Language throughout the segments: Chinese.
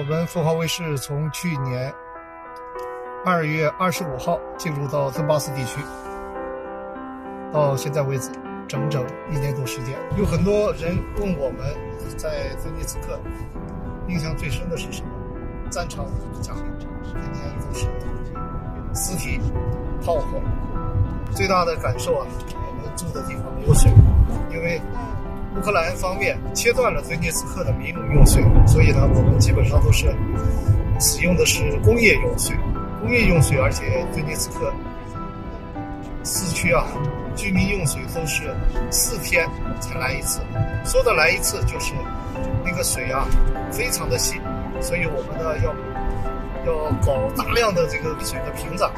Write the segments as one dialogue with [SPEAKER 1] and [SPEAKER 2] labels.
[SPEAKER 1] 我们凤凰卫视从去年二月二十五号进入到顿巴斯地区，到现在为止整整一年多时间。有很多人问我们在顿涅茨克印象最深的是什么？战场家里天天都是尸体、炮火。最大的感受啊，我们住的地方没有水，因为。乌克兰方面切断了顿涅茨克的民用用水，所以呢，我们基本上都是使用的是工业用水。工业用水，而且顿涅茨克市区啊，居民用水都是四天才来一次。说的来一次，就是那个水啊，非常的稀，所以我们呢要要搞大量的这个水的屏障。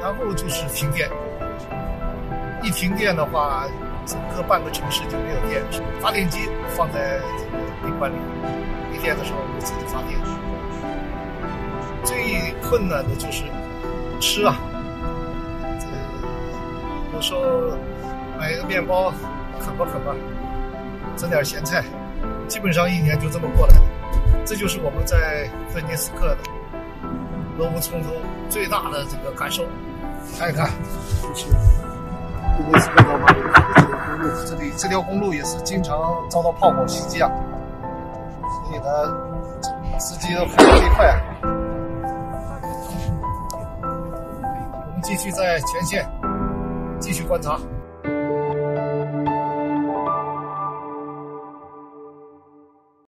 [SPEAKER 1] 然后就是停电，一停电的话。整个半个城市就没有电，发电机放在这个宾馆里，没电的时候我们自己发电。最困难的就是吃啊，这有时候买一个面包，啃吧啃吧，整点咸菜，基本上一年就这么过来。这就是我们在顿涅斯克的俄乌冲突最大的这个感受。看一看，去顿涅斯克的这里这条公路也是经常遭到炮火袭击啊，所以呢，司机都开得飞快啊。我们继续在前线继续观察。